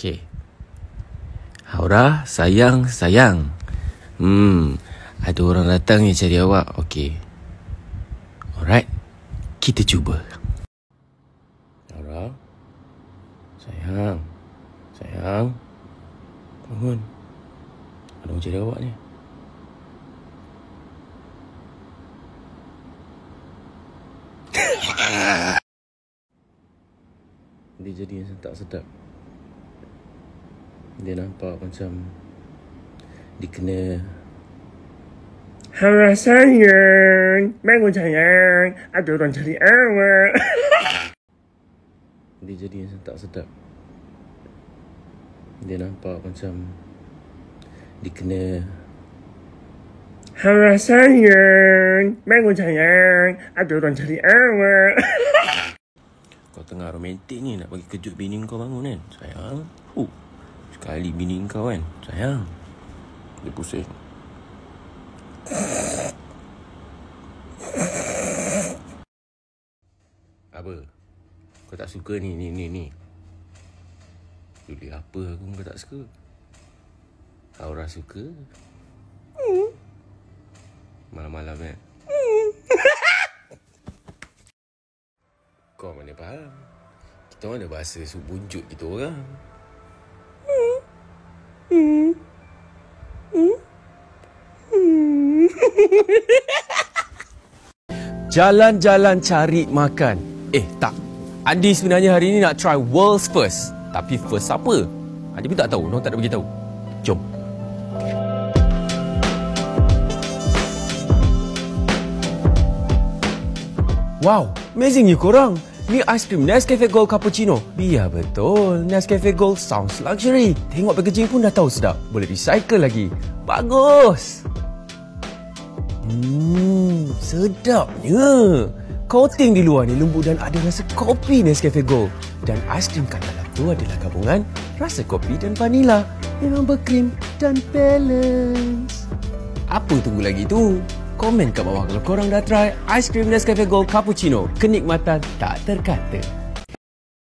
Okay. Haura, sayang, sayang. Hmm, ada orang datang yang cari awak. Okay. Alright. Kita cuba. Haura. Sayang. Sayang. Bangun. Ada orang cari awak ni. Dia jadi yang tak sedap. Dia nampak macam dia kena Hara sayang, bangun sayang, ada orang cari awak. dia jadi yang tak sedap. Dia nampak macam dia kena Hara sayang, bangun sayang, ada orang cari awak. kau tengah romantik ni nak bagi kejut bini kau bangun kan. Sayang. Huh. Sekali bini kau kan. Sayang. Dia pusing. Apa? Kau tak suka ni, ni, ni, ni. Dulu apa aku kau tak suka? Aura suka? Malam-malam kan? Kau mana faham? Kita mana bahasa subunjuk kita orang? Jalan-jalan cari makan. Eh, tak. Andi sebenarnya hari ini nak try world's first. Tapi first apa? Andi pun tak tahu. Orang tak ada beritahu. Jom. Wow, amazing you korang. Ni aiskrim Nescafe Gold Cappuccino. Biar betul. Nescafe Gold sounds luxury. Tengok packaging pun dah tahu sedap. Boleh recycle lagi. Bagus. Hmm, sedapnya. Coating di luar ni lembut dan ada rasa kopi Nescafe Gold. Dan aiskrim kat dalam tu adalah gabungan rasa kopi dan vanila. Memang berkrim dan balance. Apa tunggu lagi tu? Komen kat bawah kalau korang dah try aiskrim Nescafe Gold Cappuccino. Kenikmatan tak terkata.